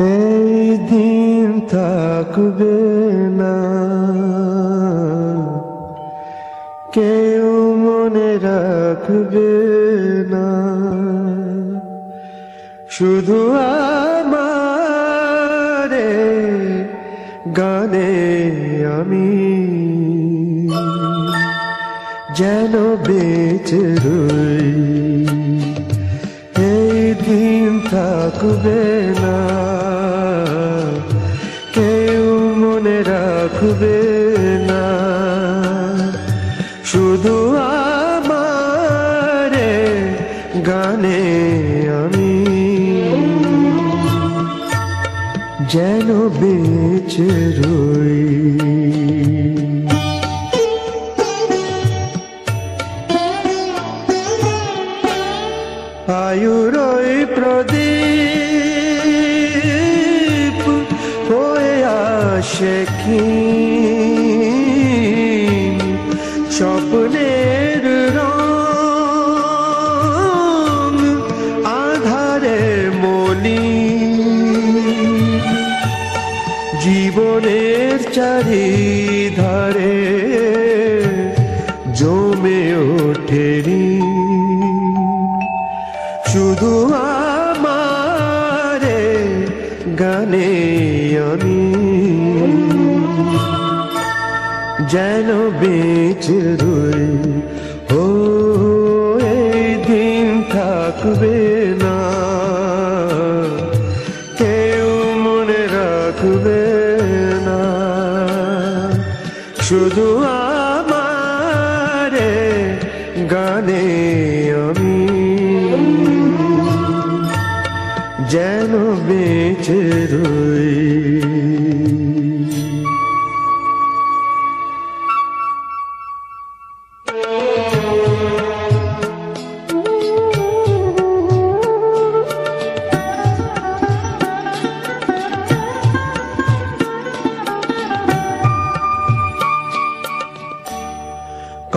এই দিন থাকবে না। কেউ মনে রাখবে না। শুধু আমারে গানে আমি যেন বেঁচে রই। এই দিন থাকবে না। রাখবে না। শুধু আমারে গানে আমি। যেন বেঁচে রই। আয়ুরই প্রদীপ জীবনের চারিধারে জমে ওঠেনি। শুধু আমারে গানে আমি, যেন বেঁচে রই, ও, এই দিন থাকবে। শুধু আমারে গানে আমি। যেন বেঁচে রই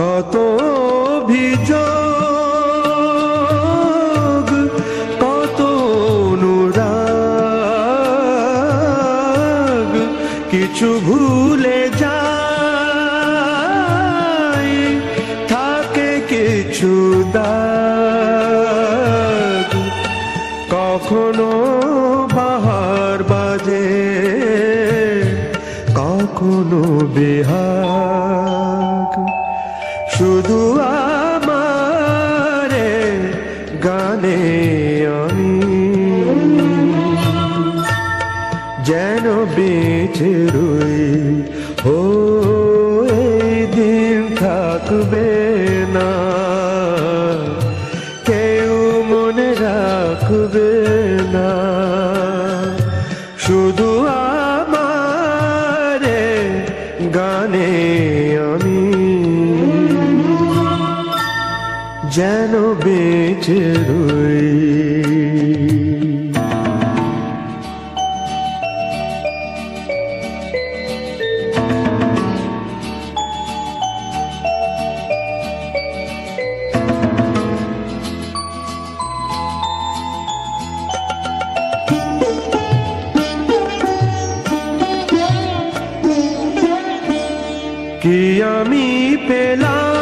কত অভিযোগ, কত অনুরাগ, কিছু ভুলে যায় থাকে কিছু দাগ। কখনো বাহার বাজে, কখনো বেহাগ শুধু আমারে গানে আমি। যেন বেঁচে রই ও দিন থাকবে না। কেউ মনে রাখবে না। আমারে গানে আমি। যেন বেঁচে রই। কি আমি পেলাম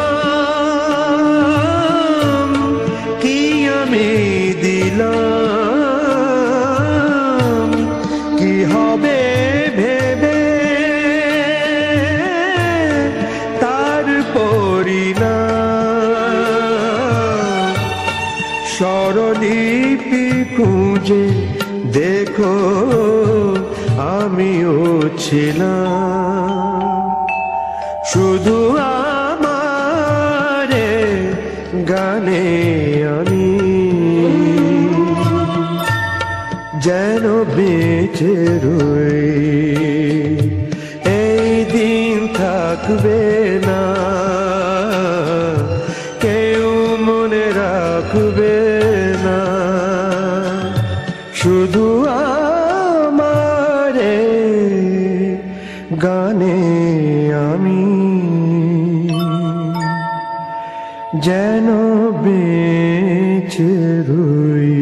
স্বরলিপি খুঁজে দেখো, আমিও ছিলাম। শুধু আমারে গানে আমি। যেন বেঁচে রই, এই দিন থাকবে না। গানে আমি যেন বেঁচে রই।